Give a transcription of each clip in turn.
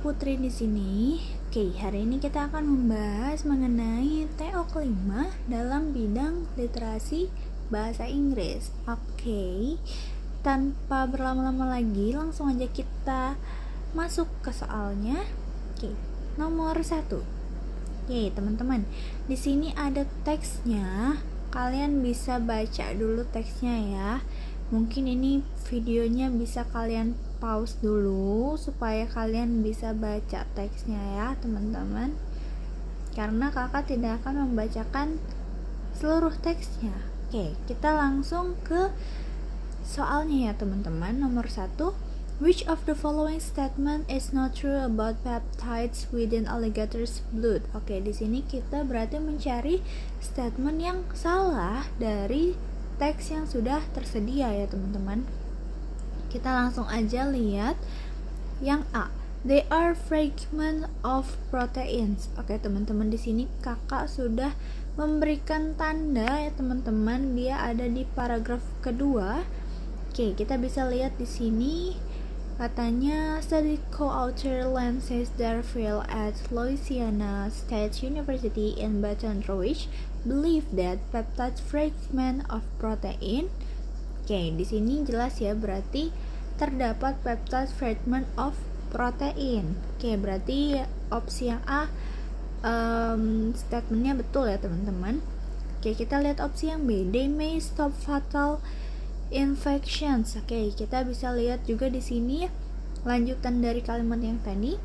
Putri di sini. Oke, hari ini kita akan membahas mengenai TO kelima dalam bidang literasi bahasa Inggris. Oke, tanpa berlama-lama lagi, langsung aja kita masuk ke soalnya. Oke, nomor satu. Oke, teman-teman, di sini ada teksnya kalian bisa baca dulu teksnya ya mungkin ini videonya bisa kalian pause dulu supaya kalian bisa baca teksnya ya teman-teman karena kakak tidak akan membacakan seluruh teksnya oke kita langsung ke soalnya ya teman-teman nomor satu Which of the following statement is not true about peptides within alligator's blood? Oke, di sini kita berarti mencari statement yang salah dari teks yang sudah tersedia ya, teman-teman. Kita langsung aja lihat yang A. They are fragment of proteins. Oke, teman-teman di sini Kakak sudah memberikan tanda ya, teman-teman. Dia ada di paragraf kedua. Oke, kita bisa lihat di sini Katanya, study co-author Lances Darfield at Louisiana State University in Baton Rouge believe that peptide fragment of protein Oke, di sini jelas ya berarti terdapat peptide fragment of protein. Oke, berarti opsi yang A um, statementnya betul ya teman-teman. Oke, kita lihat opsi yang B. They may stop fatal infections. Oke, kita bisa lihat juga di sini lanjutan dari kalimat yang tadi.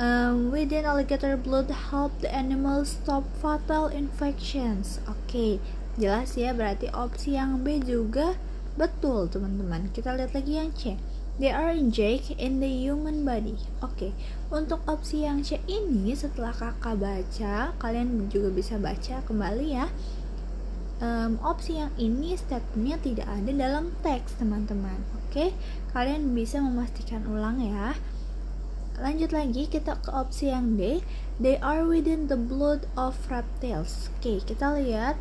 Um, within alligator blood help the animal stop fatal infections. Oke, okay, jelas ya berarti opsi yang B juga betul teman-teman. Kita lihat lagi yang C. They are inject in the human body. Oke, okay. untuk opsi yang C ini setelah kakak baca, kalian juga bisa baca kembali ya um, opsi yang ini statementnya tidak ada dalam teks teman-teman oke kalian bisa memastikan ulang ya lanjut lagi kita ke opsi yang D they are within the blood of reptiles oke kita lihat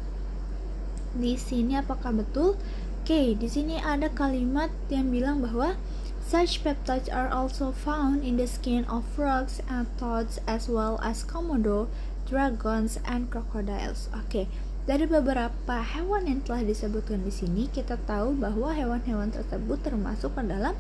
di sini apakah betul oke di sini ada kalimat yang bilang bahwa Such peptides are also found in the skin of frogs and toads as well as komodo, dragons, and crocodiles. Oke, okay. Dari beberapa hewan yang telah disebutkan di sini, kita tahu bahwa hewan-hewan tersebut termasuk ke dalam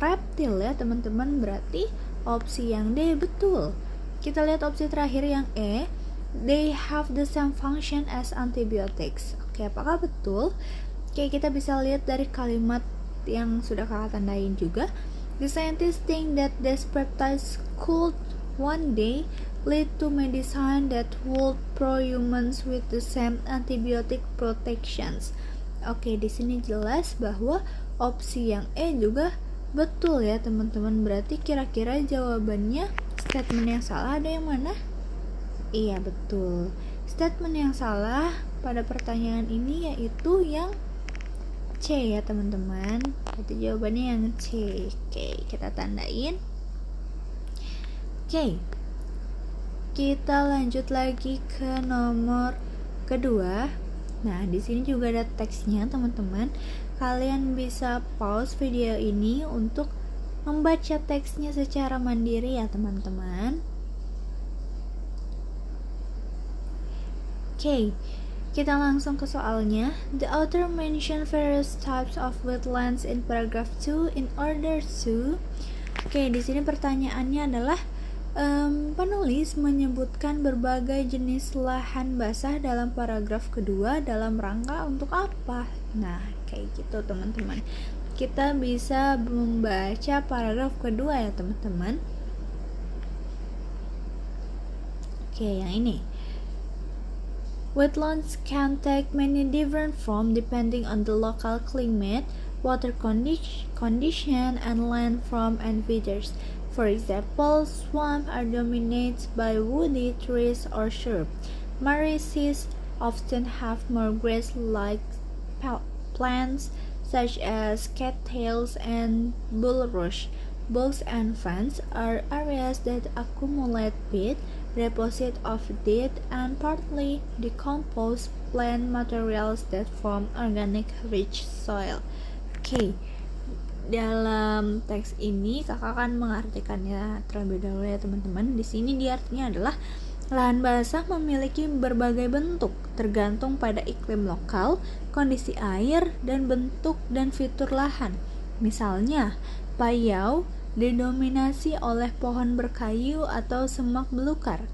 reptil ya, teman-teman. Berarti opsi yang D betul. Kita lihat opsi terakhir yang E. They have the same function as antibiotics. Oke, apakah betul? Oke, kita bisa lihat dari kalimat yang sudah kakak tandain juga. The scientists think that these peptides could one day lead to medicine that would pro humans with the same antibiotic protections. Oke, di sini jelas bahwa opsi yang E juga betul ya teman-teman. Berarti kira-kira jawabannya statement yang salah ada yang mana? Iya betul. Statement yang salah pada pertanyaan ini yaitu yang C ya teman-teman. Itu jawabannya yang C. Oke, kita tandain. Oke, kita lanjut lagi ke nomor kedua nah di sini juga ada teksnya teman-teman kalian bisa pause video ini untuk membaca teksnya secara mandiri ya teman-teman oke okay, kita langsung ke soalnya. The author mentioned various types of wetlands in paragraph 2 in order to Oke, di sini pertanyaannya adalah um, penulis menyebutkan berbagai jenis lahan basah dalam paragraf kedua dalam rangka untuk apa? Nah, kayak gitu teman-teman. Kita bisa membaca paragraf kedua ya teman-teman. Oke, yang ini. Wetlands can take many different forms depending on the local climate, water condition, and land form and features. For example, swamps are dominated by woody trees or shrubs. Marees often have more grass-like plants such as cattails and bulrush. Bogs and fens are areas that accumulate peat, deposit of dead and partly decomposed plant materials that form organic rich soil. Oke, okay. dalam teks ini kakak akan mengartikannya terlebih dahulu ya teman-teman. Di sini dia artinya adalah Lahan basah memiliki berbagai bentuk, tergantung pada iklim lokal, kondisi air, dan bentuk dan fitur lahan. Misalnya, payau didominasi oleh pohon berkayu atau semak belukar.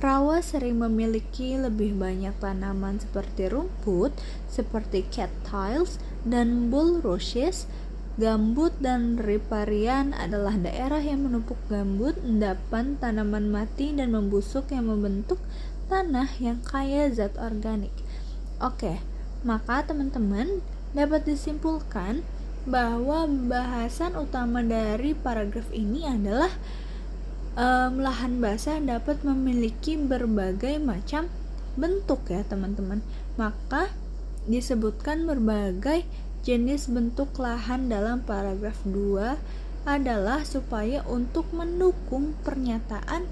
Rawa sering memiliki lebih banyak tanaman seperti rumput, seperti cattails dan bulrushes, Gambut dan riparian adalah daerah yang menumpuk gambut, endapan tanaman mati dan membusuk yang membentuk tanah yang kaya zat organik. Oke, maka teman-teman dapat disimpulkan bahwa bahasan utama dari paragraf ini adalah um, lahan basah dapat memiliki berbagai macam bentuk ya teman-teman. Maka disebutkan berbagai Jenis bentuk lahan dalam paragraf 2 adalah supaya untuk mendukung pernyataan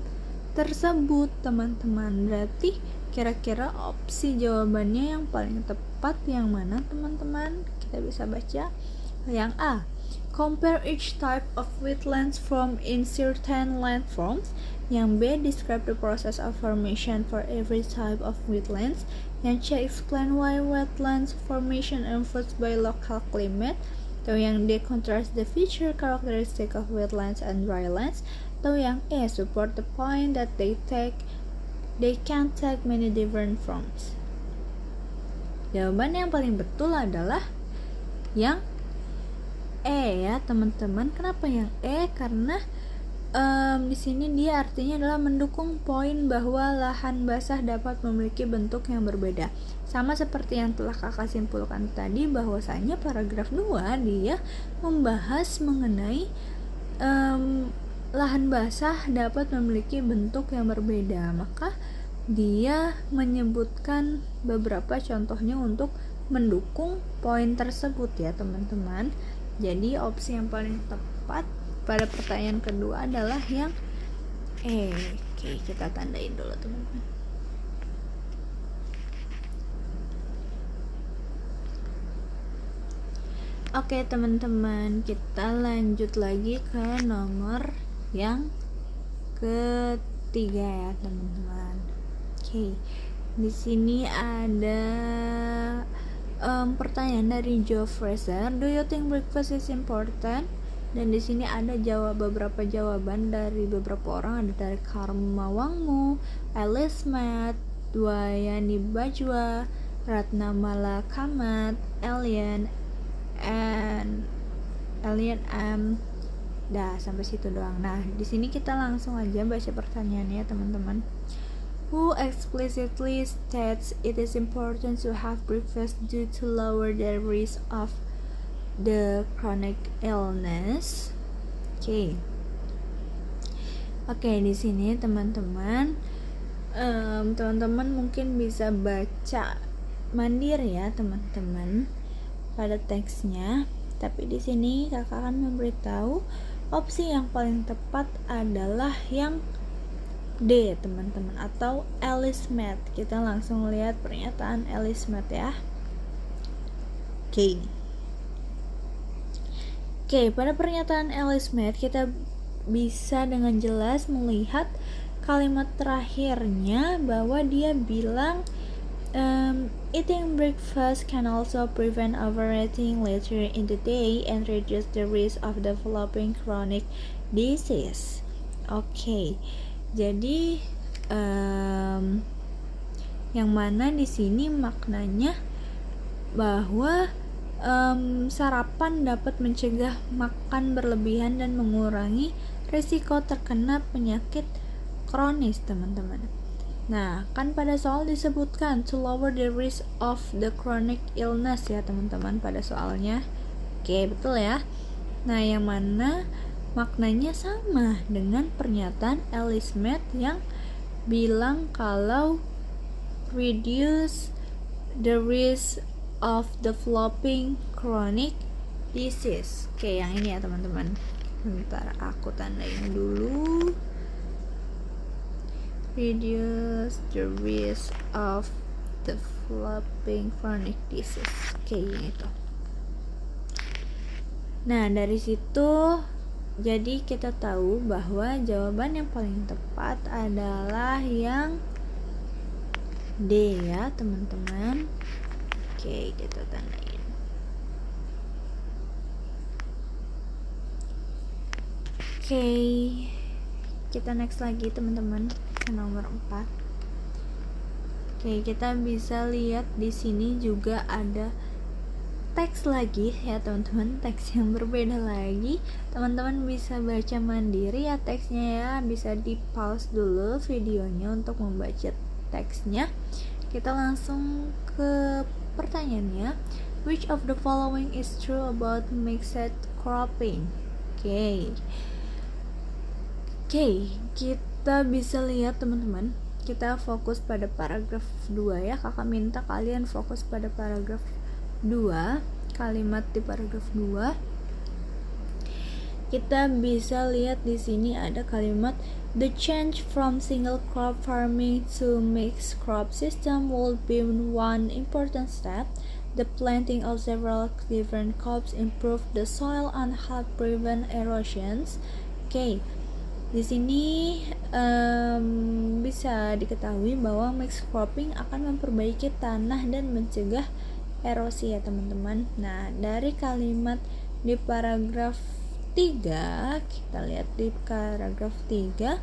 tersebut, teman-teman. Berarti kira-kira opsi jawabannya yang paling tepat yang mana, teman-teman? Kita bisa baca yang A. Compare each type of wetlands from in certain landforms. Yang B. Describe the process of formation for every type of wetlands. Yang C explain why wetlands formation influenced by local climate atau yang D contrast the feature characteristic of wetlands and drylands atau yang E support the point that they take they can take many different forms jawaban yang paling betul adalah yang E ya teman-teman kenapa yang E karena um, di sini dia artinya adalah mendukung poin bahwa lahan basah dapat memiliki bentuk yang berbeda. Sama seperti yang telah kakak simpulkan tadi bahwasanya paragraf 2 dia membahas mengenai um, lahan basah dapat memiliki bentuk yang berbeda. Maka dia menyebutkan beberapa contohnya untuk mendukung poin tersebut ya teman-teman. Jadi opsi yang paling tepat pada pertanyaan kedua adalah yang eh oke kita tandain dulu teman-teman. Oke teman-teman kita lanjut lagi ke nomor yang ketiga ya teman-teman. Oke di sini ada um, pertanyaan dari Joe Fraser Do you think breakfast is important? dan di sini ada jawab beberapa jawaban dari beberapa orang ada dari Karma Wangmu, Alice Matt, Dwayani Bajwa, Ratna Malakamat, Alien, and Alien M. Dah sampai situ doang. Nah di sini kita langsung aja baca pertanyaannya teman-teman. Who explicitly states it is important to have breakfast due to lower the risk of the chronic illness. Oke. Okay. Oke, okay, di sini teman-teman um, teman-teman mungkin bisa baca mandiri ya, teman-teman pada teksnya. Tapi di sini kakak akan memberitahu opsi yang paling tepat adalah yang D, teman-teman, atau Alice Math. Kita langsung lihat pernyataan Alice Math ya. Oke. Okay. Oke, pada pernyataan Alice Smith kita bisa dengan jelas melihat kalimat terakhirnya bahwa dia bilang um, eating breakfast can also prevent overeating later in the day and reduce the risk of developing chronic disease. Oke, okay. Jadi um, yang mana di sini maknanya bahwa um, sarapan dapat mencegah makan berlebihan dan mengurangi risiko terkena penyakit kronis teman-teman. Nah kan pada soal disebutkan to lower the risk of the chronic illness ya teman-teman pada soalnya. Oke betul ya. Nah yang mana maknanya sama dengan pernyataan Alice Matt yang bilang kalau reduce the risk of developing chronic disease. Oke, yang ini ya teman-teman. Bentar, aku tandain dulu. reduce the risk of developing chronic disease kayak gitu nah dari situ jadi kita tahu bahwa jawaban yang paling tepat adalah yang D ya teman-teman. Oke kita tandain. Oke kita next lagi teman-teman ke nomor 4 oke kita bisa lihat di sini juga ada teks lagi ya teman-teman. Teks yang berbeda lagi. Teman-teman bisa baca mandiri ya teksnya ya. Bisa di pause dulu videonya untuk membaca teksnya. Kita langsung ke pertanyaannya. Which of the following is true about mixed cropping? Oke okay. oke okay, kita bisa lihat teman-teman. Kita fokus pada paragraf 2 ya. Kakak minta kalian fokus pada paragraf 2 kalimat di paragraf 2 kita bisa lihat di sini ada kalimat the change from single crop farming to mixed crop system will be one important step the planting of several different crops improve the soil and help prevent erosions oke okay. di sini um, bisa diketahui bahwa mixed cropping akan memperbaiki tanah dan mencegah erosi ya teman-teman nah dari kalimat di paragraf 3 kita lihat di paragraf 3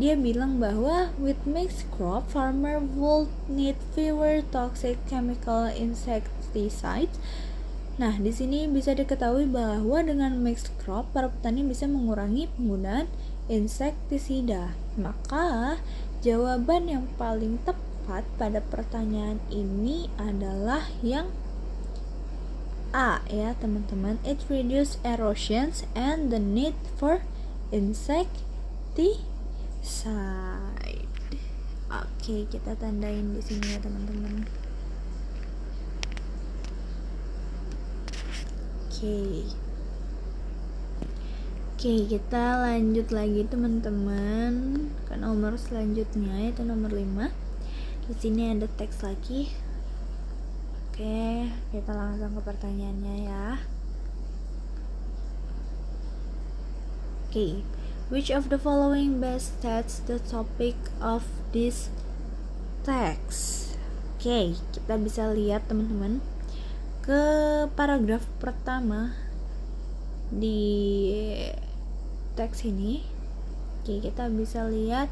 dia bilang bahwa with mixed crop farmer would need fewer toxic chemical insecticides Nah, di sini bisa diketahui bahwa dengan mixed crop, para petani bisa mengurangi penggunaan insektisida. Maka, jawaban yang paling tepat tepat pada pertanyaan ini adalah yang A ya teman-teman. It reduce erosions and the need for insecticide oke kita tandain di sini ya teman-teman. Oke. Oke kita lanjut lagi teman-teman ke nomor selanjutnya yaitu nomor 5 di sini ada teks lagi. Oke kita langsung ke pertanyaannya ya. Oke which of the following best states the topic of this text oke kita bisa lihat teman-teman. Ke paragraf pertama di teks ini. Oke kita bisa lihat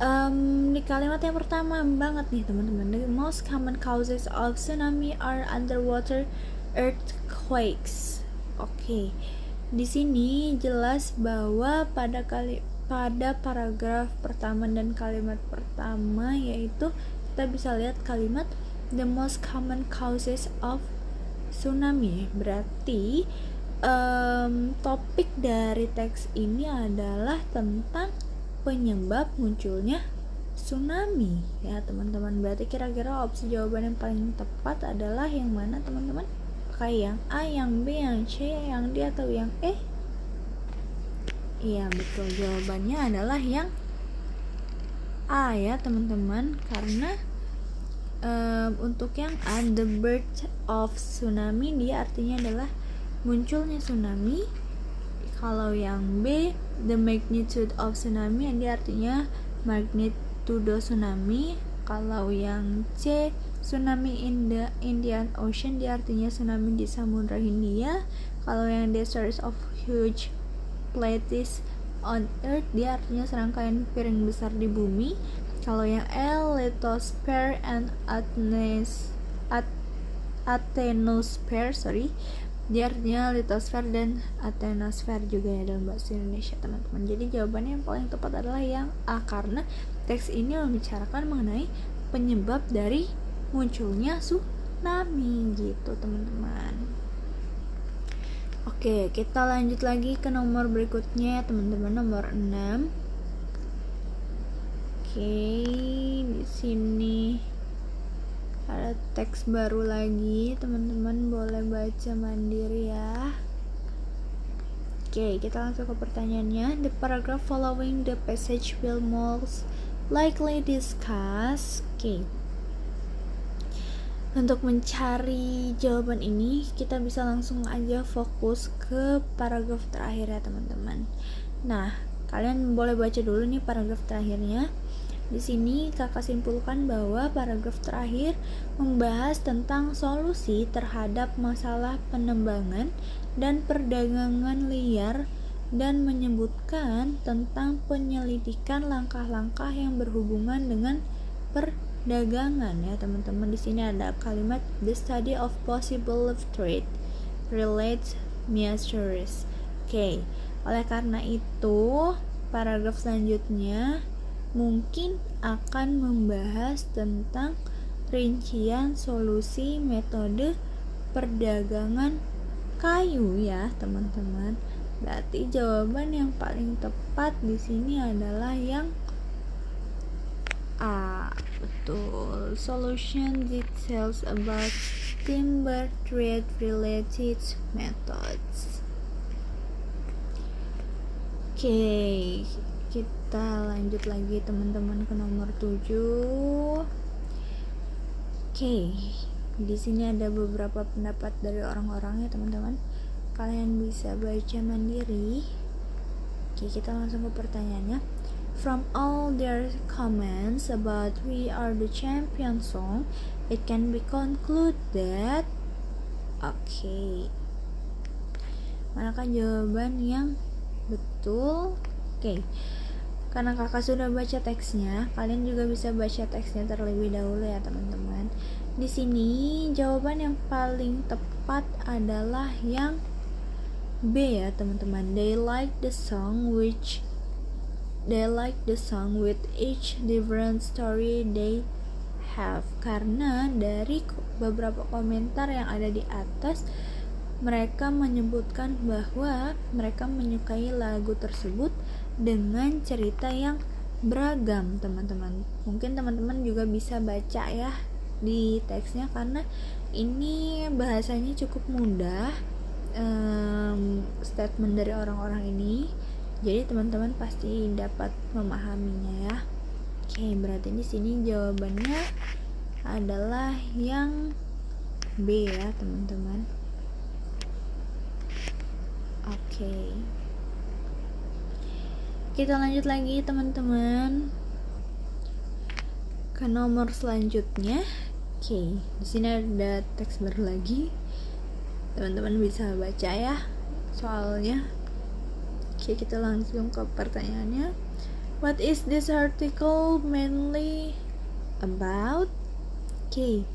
um, di kalimat yang pertama banget nih teman-teman. The most common causes of tsunami are underwater earthquakes. Oke. Okay. di sini jelas bahwa pada kali pada paragraf pertama dan kalimat pertama yaitu kita bisa lihat kalimat the most common causes of tsunami. Berarti um, topik dari teks ini adalah tentang penyebab munculnya tsunami? Ya teman-teman berarti kira-kira opsi jawaban yang paling tepat adalah yang mana teman-teman? Kayak yang A yang B yang C yang D atau yang E? Iya betul. Jawabannya adalah yang A ya teman-teman. Karena um, untuk yang A the birth of tsunami dia artinya adalah munculnya tsunami kalau yang B the magnitude of tsunami yang artinya magnitudo tsunami. Kalau yang C tsunami in the Indian Ocean dia artinya tsunami di Samudra Hindia. Kalau yang D series of huge plates on earth dia artinya serangkaian piring besar di bumi. Kalau yang L lithosphere and Athens at Athenosphère sorry dia artinya litosfer dan atenosfer juga ya dalam bahasa Indonesia teman-teman. Jadi jawabannya yang paling tepat adalah yang A karena teks ini membicarakan mengenai penyebab dari munculnya tsunami gitu teman-teman. Oke, kita lanjut lagi ke nomor berikutnya teman-teman. Nomor 6. Oke, di sini ada teks baru lagi teman-teman boleh baca mandiri ya Oke, kita langsung ke pertanyaannya. The paragraph following the passage will most likely discuss. Oke. Untuk mencari jawaban ini, kita bisa langsung aja fokus ke paragraf terakhir ya, teman-teman. Nah, kalian boleh baca dulu nih paragraf terakhirnya. Di sini kakak simpulkan bahwa paragraf terakhir membahas tentang solusi terhadap masalah penembangan dan perdagangan liar dan menyebutkan tentang penyelidikan langkah-langkah yang berhubungan dengan perdagangan ya teman-teman di sini ada kalimat the study of possible trade relates measures oke okay. oleh karena itu paragraf selanjutnya mungkin akan membahas tentang rincian solusi metode perdagangan kayu ya teman-teman. Berarti jawaban yang paling tepat di sini adalah yang A. Betul. Solution details about timber trade related methods. Oke. okay kita lanjut lagi teman-teman ke nomor 7 oke okay. di sini ada beberapa pendapat dari orang-orang ya teman-teman kalian bisa baca mandiri oke okay, kita langsung ke pertanyaannya From all their comments about We Are the Champion song, it can be concluded that Oke okay. Manakah jawaban yang betul? Oke okay. Karena kakak sudah baca teksnya, kalian juga bisa baca teksnya terlebih dahulu ya teman-teman. Di sini jawaban yang paling tepat adalah yang B ya teman-teman. They like the song which they like the song with each different story they have karena dari beberapa komentar yang ada di atas mereka menyebutkan bahwa mereka menyukai lagu tersebut dengan cerita yang beragam teman-teman. Mungkin teman-teman juga bisa baca ya di teksnya karena ini bahasanya cukup mudah um, statement dari orang-orang ini. Jadi teman-teman pasti dapat memahaminya ya. Oke berarti di sini jawabannya adalah yang B ya teman-teman. Oke kita lanjut lagi teman-teman. Ke nomor selanjutnya. Oke di sini ada teks baru lagi. Teman-teman bisa baca ya soalnya. Oke kita langsung ke pertanyaannya. What is this article mainly about? Oke.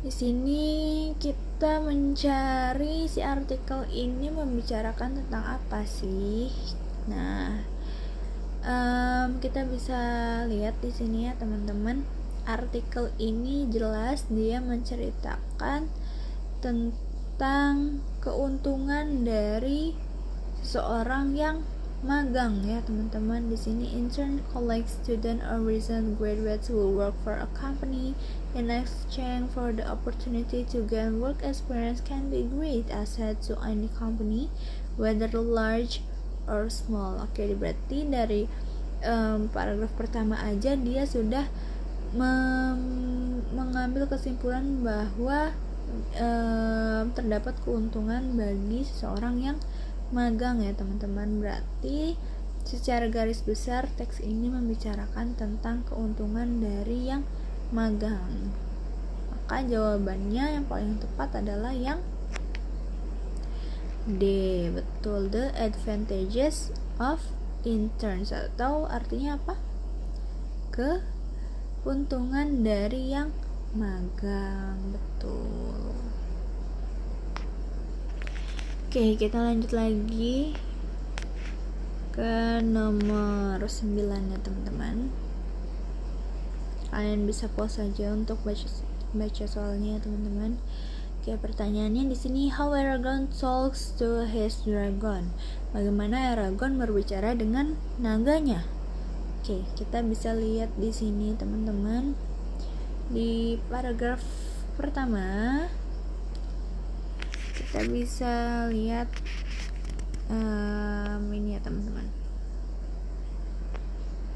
Di sini kita mencari si artikel ini membicarakan tentang apa sih? Nah, um, kita bisa lihat di sini ya teman-teman. Artikel ini jelas dia menceritakan tentang keuntungan dari seorang yang magang ya teman-teman. Di sini intern collect student or recent graduates who work for a company. In exchange for the opportunity to gain work experience can be great asset to any company whether large or small. Oke okay, berarti dari um, paragraf pertama aja dia sudah mengambil kesimpulan bahwa um, terdapat keuntungan bagi seseorang yang magang ya teman-teman. Berarti secara garis besar teks ini membicarakan tentang keuntungan dari yang magang. Maka jawabannya yang paling tepat adalah yang D. Betul the advantages of interns. Atau artinya apa? Keuntungan dari yang magang. Betul Oke, kita lanjut lagi ke nomor 9 ya, teman-teman. Kalian bisa pause aja untuk baca baca soalnya, teman-teman. Oke, pertanyaannya di sini how Aragorn talks to his dragon. Bagaimana Aragorn berbicara dengan naganya? Oke, kita bisa lihat di sini, teman-teman. Di paragraf pertama kita bisa lihat um, ini ya teman-teman.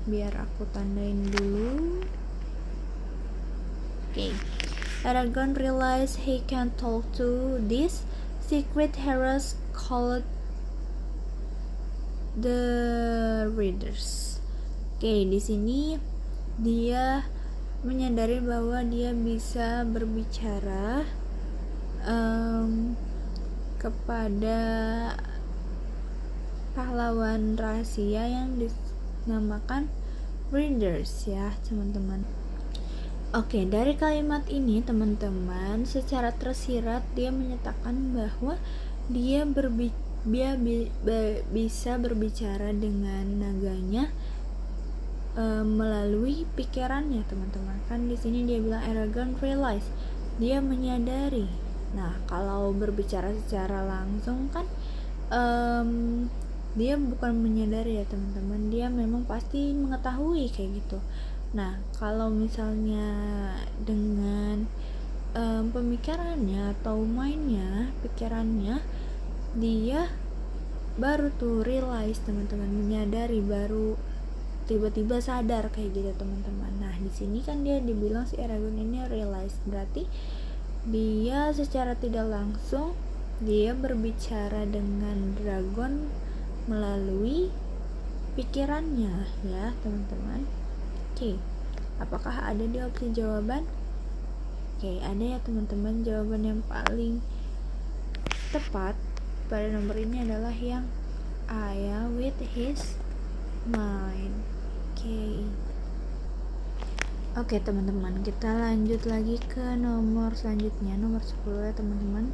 Biar aku tandain dulu. Oke. Okay. Aragorn realized he can talk to this secret heroes called the readers. Oke okay, di sini dia menyadari bahwa dia bisa berbicara um, kepada pahlawan rahasia yang dinamakan readers ya teman-teman Oke, dari kalimat ini teman-teman secara tersirat dia menyatakan bahwa dia berbi dia bi be bisa berbicara dengan naganya e, melalui pikirannya teman-teman. Kan di sini dia bilang Aragorn realize dia menyadari. Nah, kalau berbicara secara langsung kan um, dia bukan menyadari ya teman-teman, dia memang pasti mengetahui kayak gitu. Nah, kalau misalnya dengan um, pemikirannya atau mainnya, pikirannya, dia baru tuh realize teman-teman menyadari baru tiba-tiba sadar kayak gitu teman-teman. Nah, di sini kan dia dibilang si Eragon ini realize. Berarti dia secara tidak langsung dia berbicara dengan dragon melalui pikirannya ya teman-teman Oke, apakah ada di opsi jawaban? Oke, ada ya teman-teman. Jawaban yang paling tepat pada nomor ini adalah yang A ya, with his mind. Oke. Oke teman-teman, kita lanjut lagi ke nomor selanjutnya, nomor 10 ya teman-teman.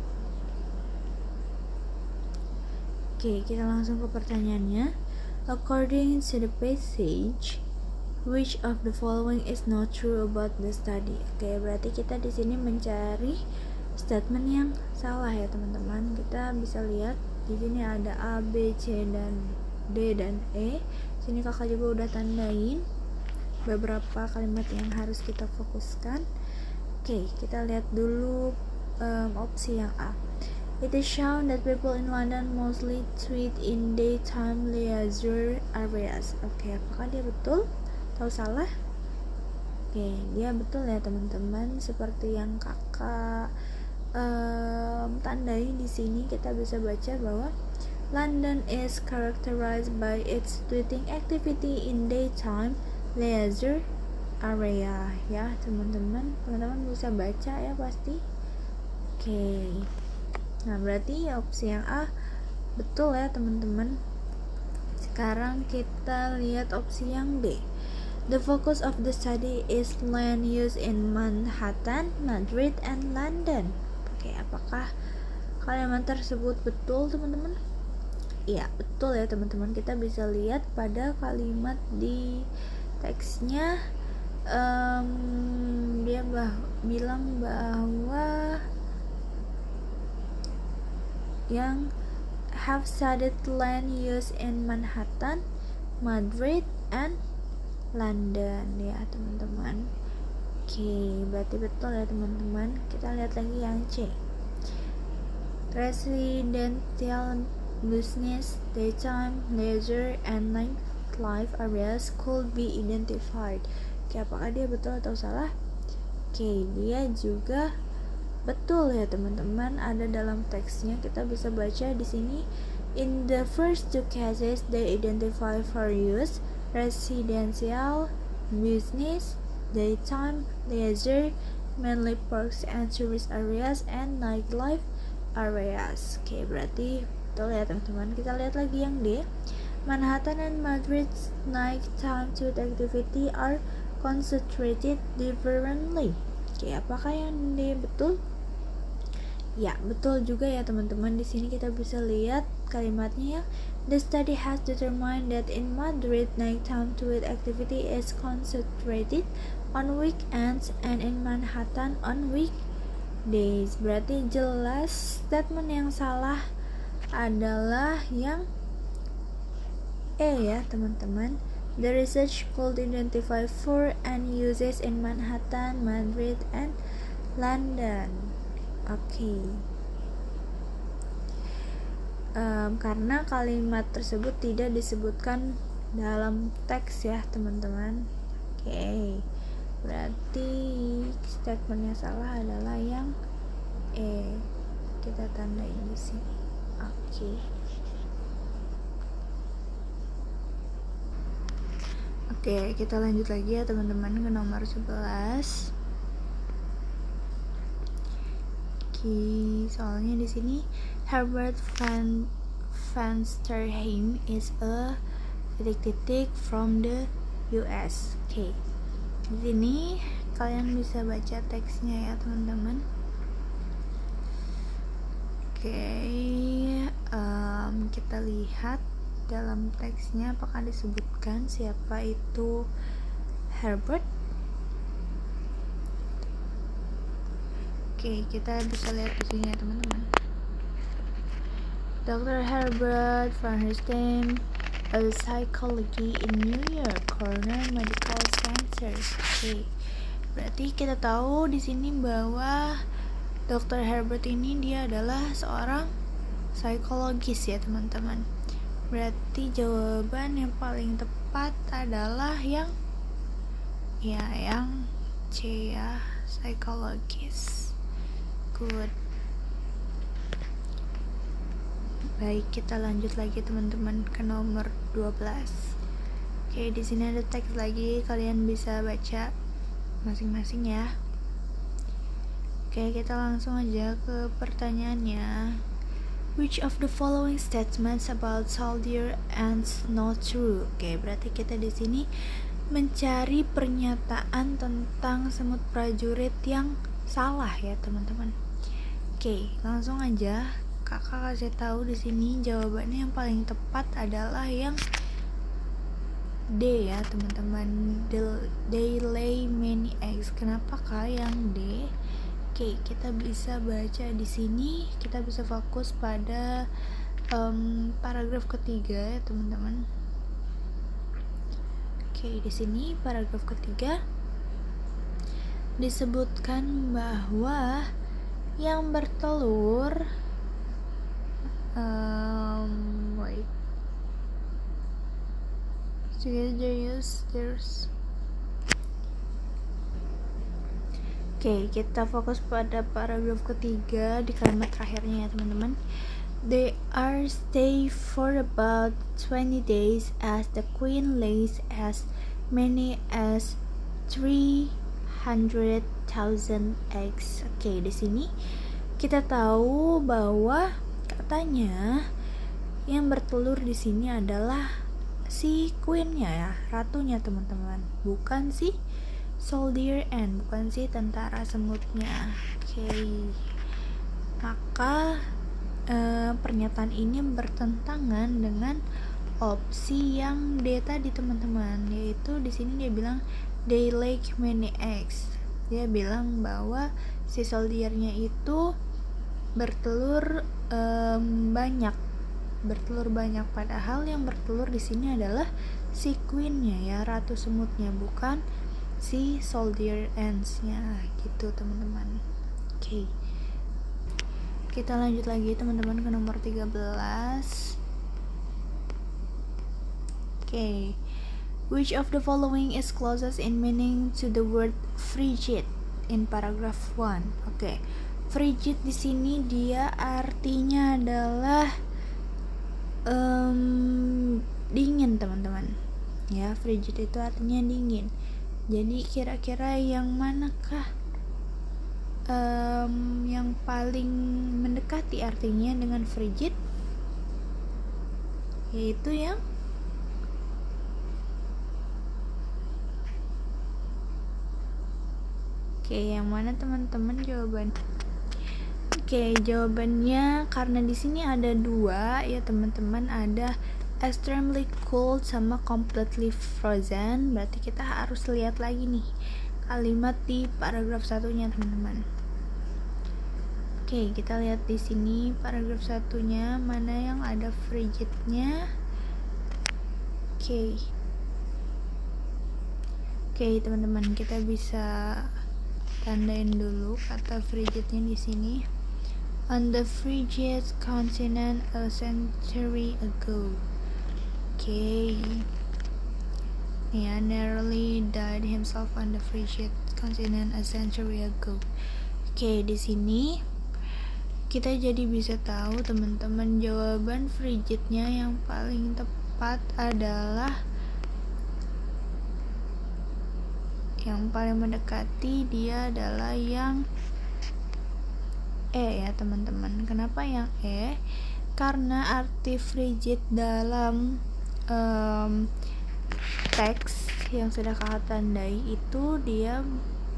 Oke, kita langsung ke pertanyaannya. According to the passage, Which of the following is not true about the study? Oke, berarti kita di sini mencari statement yang salah ya teman-teman. Kita bisa lihat di sini ada A, B, C dan D dan E. Sini kakak juga udah tandain beberapa kalimat yang harus kita fokuskan. Oke, kita lihat dulu um, opsi yang A. It is shown that people in London mostly tweet in daytime leisure areas. Oke, apakah dia betul? tahu salah oke dia betul ya teman-teman seperti yang kakak um, tandai di sini kita bisa baca bahwa London is characterized by its tweeting activity in daytime leisure area ya teman-teman teman-teman bisa baca ya pasti oke nah berarti opsi yang A betul ya teman-teman sekarang kita lihat opsi yang B The focus of the study is land use in Manhattan, Madrid, and London. Oke, apakah kalimat tersebut betul, teman-teman? Iya, betul ya, teman-teman. Kita bisa lihat pada kalimat di teksnya um, dia bah bilang bahwa yang have studied land use in Manhattan, Madrid, and London. Ya teman-teman. Oke berarti betul ya teman-teman. Kita lihat lagi yang C. Residential business daytime leisure and night life areas could be identified oke apakah dia betul atau salah oke dia juga betul ya teman-teman ada dalam teksnya kita bisa baca di sini in the first two cases they identify for use residential, business, daytime, leisure, mainly parks and tourist areas, and nightlife areas. Oke, berarti betul ya teman-teman. Kita lihat lagi yang D. Manhattan and Madrid's nighttime tourist activity are concentrated differently. Oke, apakah yang D betul? Ya, betul juga ya teman-teman. Di sini kita bisa lihat kalimatnya ya. The study has determined that in Madrid, nighttime tourist activity is concentrated on weekends and in Manhattan on weekdays. Berarti jelas statement yang salah adalah yang E ya teman-teman. The research could identify four uses in Manhattan, Madrid, and London. Oke. Okay. um, karena kalimat tersebut tidak disebutkan dalam teks ya teman-teman oke okay. berarti statementnya salah adalah yang E kita tandain di sini oke okay. Oke, kita lanjut lagi ya teman-teman ke nomor 11. Oke, soalnya di sini Herbert van van Sterheim is a titik-titik from the US. Oke. Di sini kalian bisa baca teksnya ya, teman-teman. Oke, um, kita lihat dalam teksnya apakah disebutkan siapa itu Herbert Oke, kita bisa lihat di sini ya teman-teman. Dr. Herbert van Herstein, a psychology in New York Corner Medical Center. Oke, berarti kita tahu di sini bahwa Dr. Herbert ini dia adalah seorang psikologis ya teman-teman. Berarti jawaban yang paling tepat adalah yang ya yang C ya, psikologis. Good. Baik, kita lanjut lagi teman-teman ke nomor 12. Oke, di sini ada teks lagi, kalian bisa baca masing-masing ya. Oke, kita langsung aja ke pertanyaannya. Which of the following statements about soldier ends not true? Oke, berarti kita di sini mencari pernyataan tentang semut prajurit yang salah ya, teman-teman. Oke, langsung aja kakak kasih tahu di sini jawabannya yang paling tepat adalah yang D ya, teman-teman. They lay many eggs. Kenapa kah yang D? Oke, kita bisa baca di sini. Kita bisa fokus pada um, paragraf ketiga ya, teman-teman. Oke, di sini paragraf ketiga disebutkan bahwa yang bertelur um, wait together there's Oke, okay, kita fokus pada paragraf ketiga di kalimat terakhirnya ya teman-teman. They are stay for about 20 days as the queen lays as many as 300,000 eggs. Oke, okay, di sini kita tahu bahwa katanya yang bertelur di sini adalah si queennya ya, ratunya teman-teman, bukan si soldier and bukan sih tentara semutnya. Oke. Okay. maka uh, pernyataan ini bertentangan dengan opsi yang D tadi teman-teman yaitu di sini dia bilang they like many eggs. Dia bilang bahwa si soldiernya itu bertelur um, banyak. Bertelur banyak padahal yang bertelur di sini adalah si queennya ya ratu semutnya bukan si soldier ends nya gitu teman-teman oke okay. kita lanjut lagi teman-teman ke nomor 13 oke okay. which of the following is closest in meaning to the word frigid in paragraph 1 oke okay. frigid di sini dia artinya adalah um, dingin teman-teman ya frigid itu artinya dingin jadi kira-kira yang manakah um, yang paling mendekati artinya dengan frigid yaitu yang Oke, yang mana teman-teman jawaban? Oke, jawabannya karena di sini ada dua ya teman-teman, ada extremely cold sama completely frozen. Berarti kita harus lihat lagi nih kalimat di paragraf satunya teman-teman. Oke kita lihat di sini paragraf satunya mana yang ada frigidnya? Oke. Oke teman-teman kita bisa tandain dulu kata frigidnya di sini. On the frigid continent a century ago. Okay. nearly died himself on the frigid continent a century ago. Oke, okay, di sini kita jadi bisa tahu teman-teman jawaban frigidnya yang paling tepat adalah yang paling mendekati dia adalah yang E ya teman-teman kenapa yang E karena arti frigid dalam um, teks yang sudah kakak tandai itu dia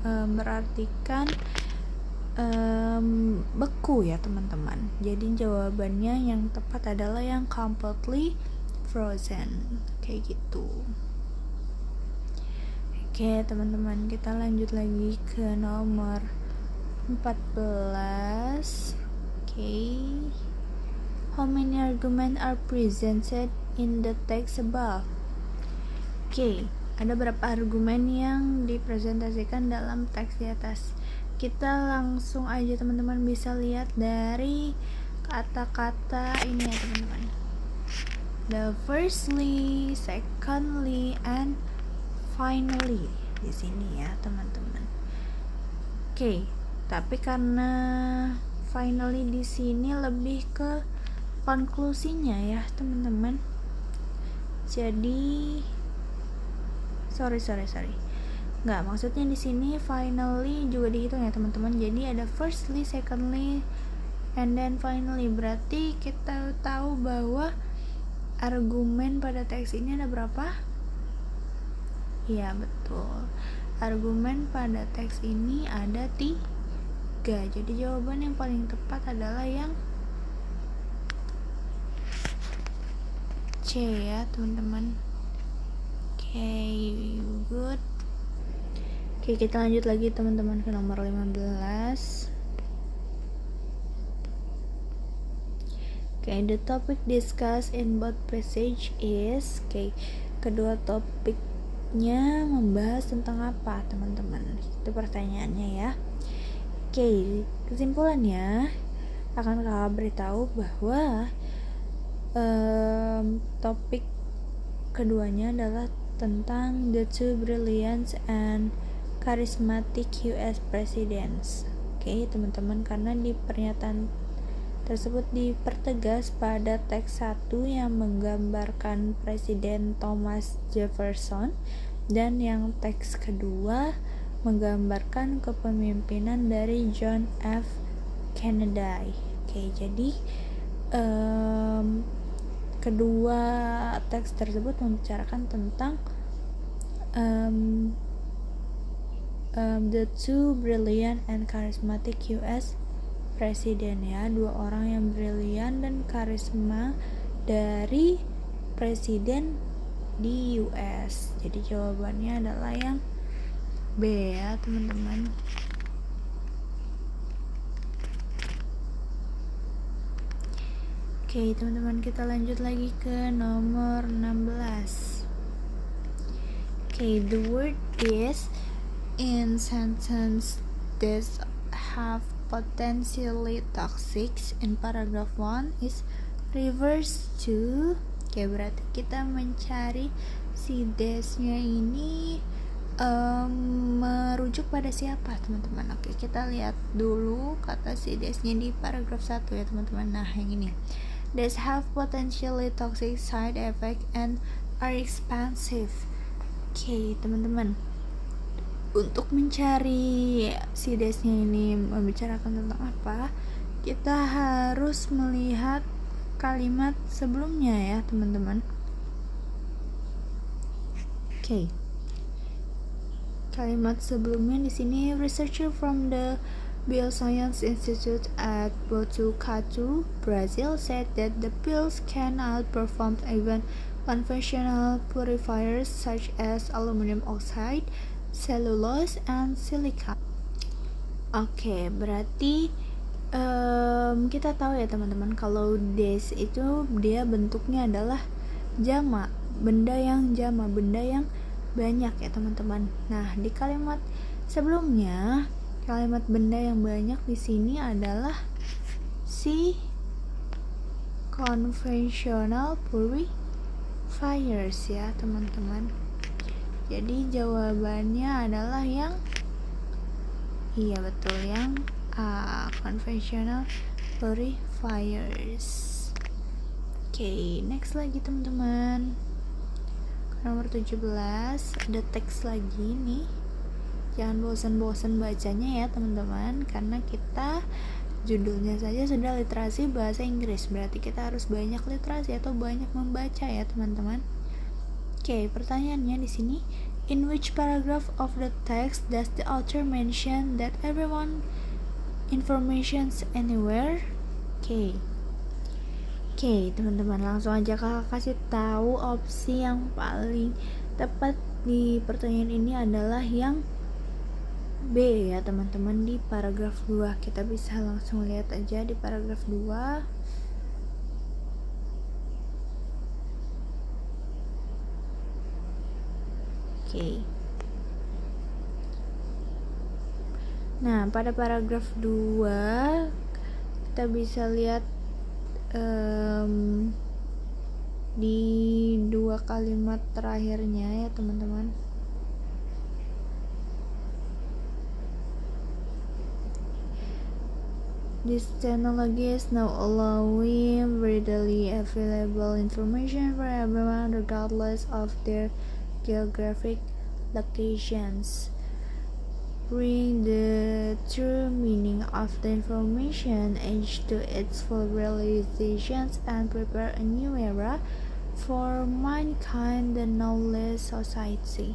um, berartikan um, beku ya teman-teman. Jadi jawabannya yang tepat adalah yang completely frozen. Kayak gitu. Oke teman-teman kita lanjut lagi ke nomor 14 Oke. How many arguments are presented in the text above? Oke ada berapa argumen yang dipresentasikan dalam teks di atas? Kita langsung aja teman-teman bisa lihat dari kata-kata ini ya teman-teman. The firstly, secondly, and finally. Di sini ya teman-teman. Oke okay, tapi karena finally di sini lebih ke konklusinya ya teman-teman jadi sorry sorry sorry nggak maksudnya di sini finally juga dihitung ya teman-teman jadi ada firstly secondly and then finally berarti kita tahu bahwa argumen pada teks ini ada berapa Iya betul. Argumen pada teks ini ada tiga. Jadi jawaban yang paling tepat adalah yang C ya teman-teman. Oke, okay, good. Oke, okay, kita lanjut lagi teman-teman ke nomor 15. Okay, the topic discussed in both passage is okay, kedua topik nya membahas tentang apa teman-teman itu pertanyaannya ya oke kesimpulannya akan kakak beritahu bahwa um, topik keduanya adalah tentang the two brilliant and charismatic US presidents oke teman-teman karena di pernyataan tersebut dipertegas pada teks 1 yang menggambarkan Presiden Thomas Jefferson dan yang teks kedua menggambarkan kepemimpinan dari John F. Kennedy. Oke, jadi um, kedua teks tersebut membicarakan tentang um, um, the two brilliant and charismatic U.S presiden ya. Dua orang yang brilian dan karisma dari presiden di US jadi jawabannya adalah yang B ya teman-teman Oke teman-teman kita lanjut lagi ke nomor 16 Oke the word is in sentence this have potentially toxic in paragraph 1 is reverse to. Oke berarti kita mencari si desnya ini um, merujuk pada siapa teman-teman? Oke kita lihat dulu kata si desnya di paragraf 1 ya teman-teman. Nah yang ini Des have potentially toxic side effect and are expensive Oke teman-teman. Untuk mencari si desnya ini membicarakan tentang apa kita harus melihat kalimat sebelumnya ya teman-teman. Oke. Okay. kalimat sebelumnya di sini researcher from the Bioscience Institute at Botucatu, Brazil said that the pills can outperform even conventional purifiers such as aluminum oxide cellulose and silica. Oke, okay, berarti um, kita tahu ya teman-teman kalau des itu dia bentuknya adalah jama, benda yang jama, benda yang banyak ya teman-teman. Nah, di kalimat sebelumnya kalimat benda yang banyak di sini adalah opsi conventional purifiers ya teman-teman. Jadi jawabannya adalah yang iya betul yang A conventional purifiers oke okay, next lagi teman-teman. Nomor 17 ada teks lagi nih jangan bosan-bosan bacanya ya teman-teman. Karena kita judulnya saja sudah literasi bahasa Inggris. Berarti kita harus banyak literasi atau banyak membaca ya teman-teman. Oke, pertanyaannya di sini, in which paragraph of the text does the author mention that everyone informations anywhere? Oke. Oke, teman-teman, langsung aja Kakak kasih tahu opsi yang paling tepat di pertanyaan ini adalah yang B ya, teman-teman di paragraf 2. Kita bisa langsung lihat aja di paragraf 2 okay. nah pada paragraf 2 kita bisa lihat um, di dua kalimat terakhirnya ya teman-teman This technology is now allowing readily available information for everyone regardless of their geographic locations. Bring the true meaning of the information age to its full realizations and prepare a new era for mankind the knowledge society.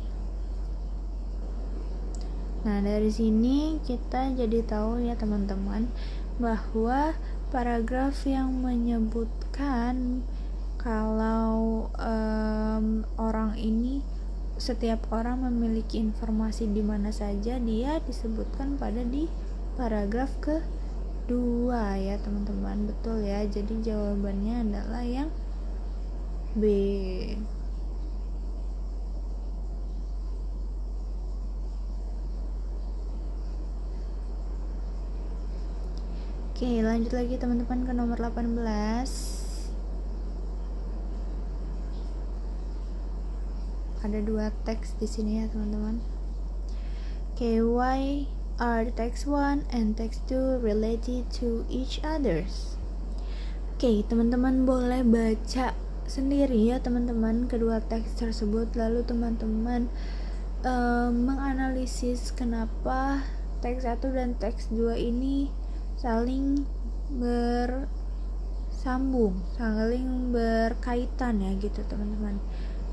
Nah, dari sini kita jadi tahu ya teman-teman bahwa paragraf yang menyebutkan kalau um, orang ini setiap orang memiliki informasi di mana saja dia disebutkan pada di paragraf kedua ya teman-teman. Betul ya jadi jawabannya adalah yang B Oke lanjut lagi teman-teman ke nomor 18 ada dua teks di sini ya teman-teman. Okay why are text 1 and text 2 related to each others? Oke teman-teman boleh baca sendiri ya teman-teman kedua teks tersebut. Lalu teman-teman uh, menganalisis kenapa teks 1 dan teks 2 ini saling bersambung saling berkaitan ya gitu teman-teman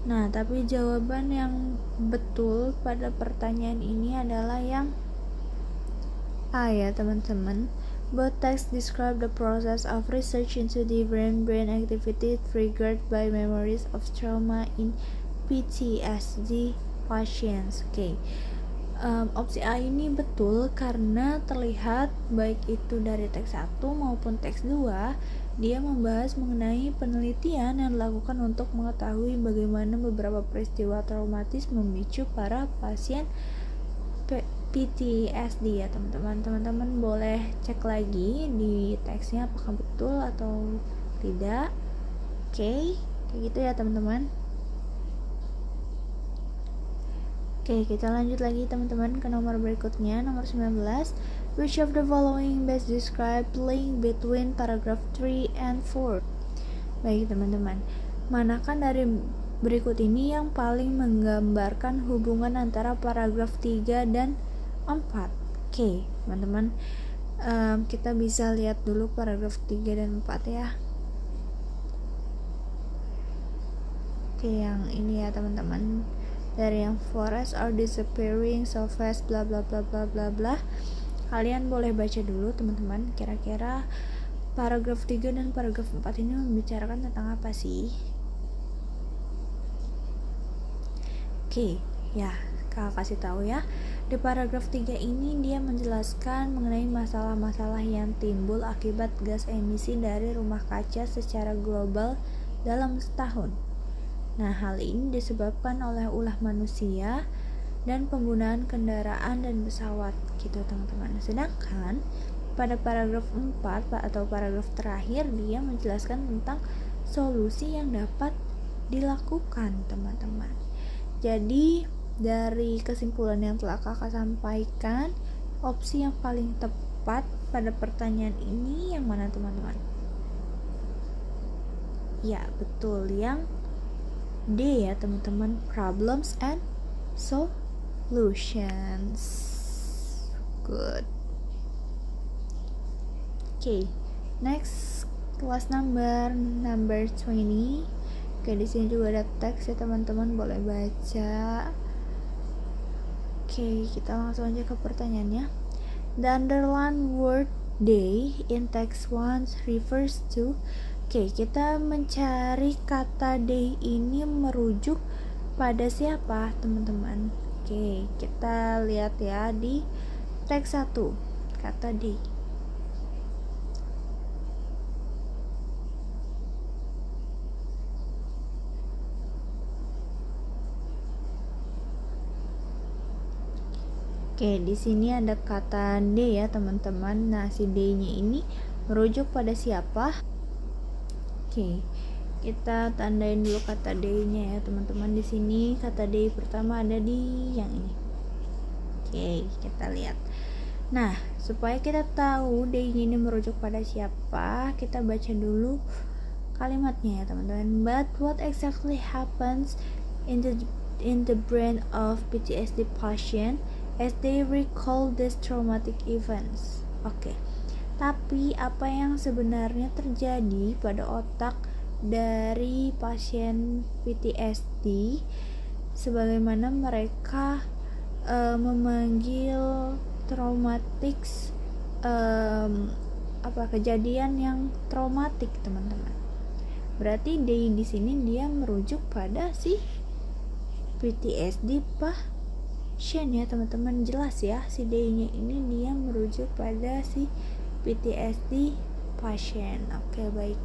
Nah, tapi jawaban yang betul pada pertanyaan ini adalah yang A ya, teman-teman. Both texts describe the process of research into brain brain activity triggered by memories of trauma in PTSD patients. Oke. Okay. Um, opsi A ini betul karena terlihat baik itu dari teks 1 maupun teks 2 dia membahas mengenai penelitian yang dilakukan untuk mengetahui bagaimana beberapa peristiwa traumatis memicu para pasien PTSD ya teman-teman. Teman-teman boleh cek lagi di teksnya apakah betul atau tidak. Oke, okay, kayak gitu ya teman-teman. Oke, kita lanjut lagi teman-teman ke nomor berikutnya, nomor 19. Which of the following best describe link between paragraph 3 and 4? Baik teman-teman, manakah dari berikut ini yang paling menggambarkan hubungan antara paragraf 3 dan 4? Oke, teman-teman, um, kita bisa lihat dulu paragraf 3 dan 4 ya. Oke, yang ini ya teman-teman. Dari yang forest are disappearing so fast bla bla bla bla bla bla. Kalian boleh baca dulu teman-teman kira-kira paragraf 3 dan paragraf 4 ini membicarakan tentang apa sih? Oke ya kakak kasih tahu ya. Di paragraf 3 ini dia menjelaskan mengenai masalah-masalah yang timbul akibat gas emisi dari rumah kaca secara global dalam setahun. Nah, hal ini disebabkan oleh ulah manusia dan penggunaan kendaraan dan pesawat gitu teman-teman. Sedangkan pada paragraf 4 atau paragraf terakhir dia menjelaskan tentang solusi yang dapat dilakukan teman-teman. Jadi dari kesimpulan yang telah kakak sampaikan opsi yang paling tepat pada pertanyaan ini yang mana teman-teman? Ya betul. Yang D ya teman-teman. Problems and solutions. Good. Okay next kelas number number 20 oke di sini juga ada teks ya teman-teman. Boleh baca. Oke kita langsung aja ke pertanyaannya. The underline word day in text 1 refers to oke kita mencari kata day ini merujuk pada siapa teman-teman oke kita lihat ya di teks 1 kata day Oke, di sini ada kata D ya, teman-teman. Nah, si D-nya ini merujuk pada siapa? Oke. Kita tandain dulu kata D-nya ya, teman-teman. Di sini kata D pertama ada di yang ini. Oke, kita lihat. Nah, supaya kita tahu D-nya ini merujuk pada siapa, kita baca dulu kalimatnya ya, teman-teman. But what exactly happens in the in the brain of PTSD patient as they recall these traumatic events. Oke. Okay. Tapi apa yang sebenarnya terjadi pada otak dari pasien PTSD sebagaimana mereka uh, memanggil traumatik um, apa kejadian yang traumatik teman-teman. Berarti di di sini dia merujuk pada si PTSD pak Shen ya teman-teman. Jelas ya si D nya ini dia merujuk pada si PTSD pasien. Oke baik